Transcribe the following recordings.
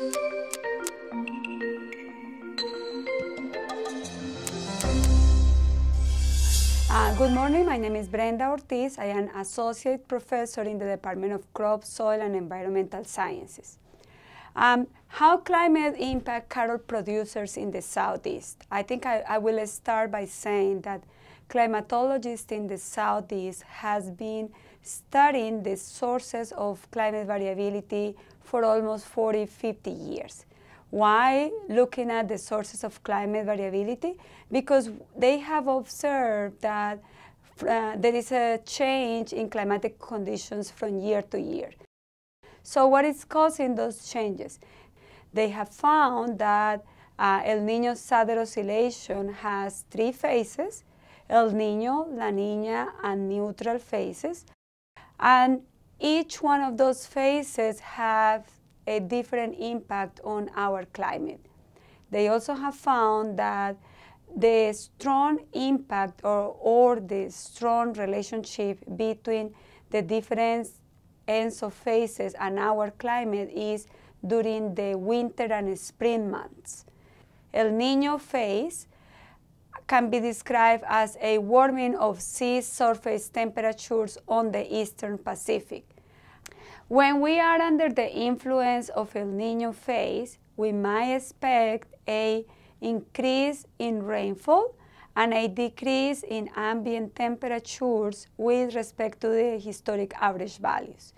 Uh, good morning, my name is Brenda Ortiz. I am Associate Professor in the Department of Crop, Soil and Environmental Sciences. Um, how climate impact cattle producers in the Southeast? I think I, I, will start by saying that climatologists in the Southeast has been studying the sources of climate variability for almost 40, 50 years. Why looking at the sources of climate variability? Because they have observed that uh, there is a change in climatic conditions from year to year. So what is causing those changes? They have found that uh, El Nino Southern Oscillation has three phases, El Nino, La Nina, and neutral phases. And each one of those phases have a different impact on our climate. They also have found that the strong impact or, or the strong relationship between the different ENSO phases and our climate is during the winter and spring months. El Nino phase can be described as a warming of sea surface temperatures on the eastern Pacific. When we are under the influence of El Nino phase, we might expect a increase in rainfall and a decrease in ambient temperatures with respect to the historic average values.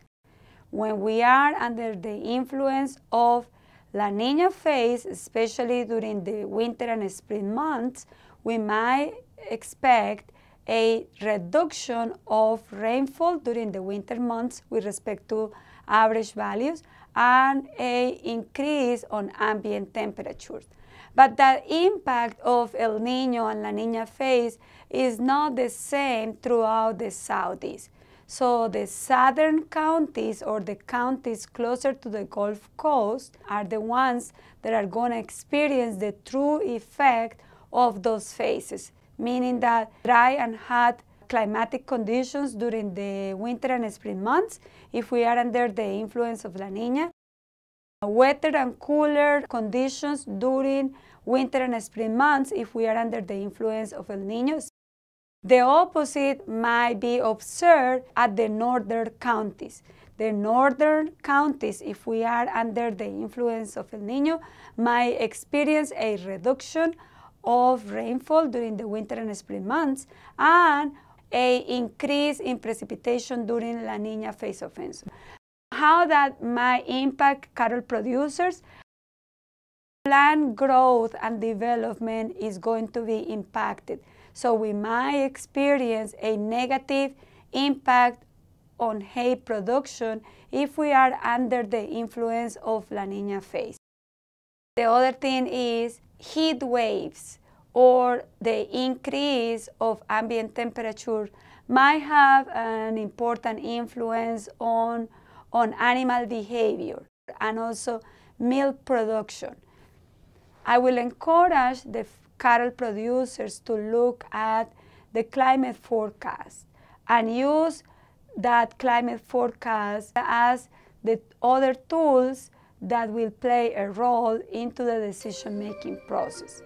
When we are under the influence of La Nina phase, especially during the winter and spring months, we might expect a reduction of rainfall during the winter months with respect to average values and a increase on ambient temperatures. But the impact of El Nino and La Nina phase is not the same throughout the southeast. So the southern counties or the counties closer to the Gulf Coast are the ones that are going to experience the true effect of those phases meaning that dry and hot climatic conditions during the winter and spring months if we are under the influence of La Nina. Wetter and cooler conditions during winter and spring months if we are under the influence of El Nino. The opposite might be observed at the northern counties. The northern counties, if we are under the influence of El Nino, might experience a reduction of rainfall during the winter and spring months and a increase in precipitation during La Nina phase of ENSO. How that might impact cattle producers? Plant growth and development is going to be impacted. So we might experience a negative impact on hay production if we are under the influence of La Nina phase. The other thing is heat waves or the increase of ambient temperature might have an important influence on, on animal behavior and also milk production. I will encourage the cattle producers to look at the climate forecast and use that climate forecast as the other tools that will play a role into the decision-making process.